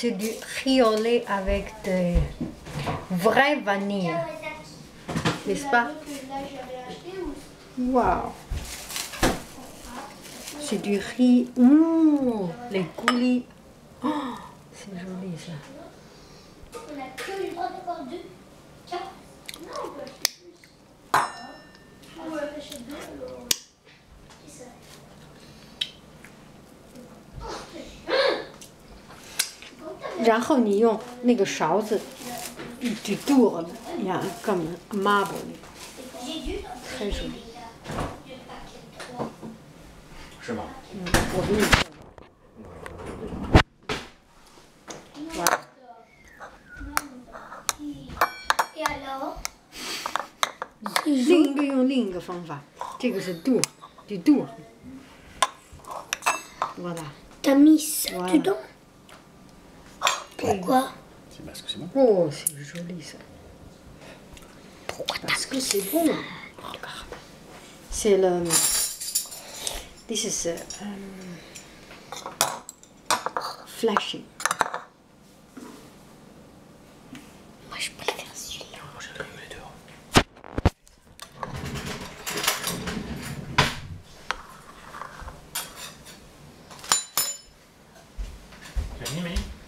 c'est du lait avec de vraie vanille. N'est-ce pas? C'est du riz. Les coulis. Oh, c'est joli ça. 然后你用那个勺子，就剁了呀，干嘛抹布呢？开始。是吗？嗯，我给你。另一个用另一个方法，这个是剁，就剁。我的。t a m 剁。Pourquoi C'est parce que c'est bon. Oh, c'est joli ça. Parce que c'est bon. Regarde. C'est le. This is um, flashing. Moi je préfère celui-là. Moi j'ai rigolé dehors. Tu as mis, Mélie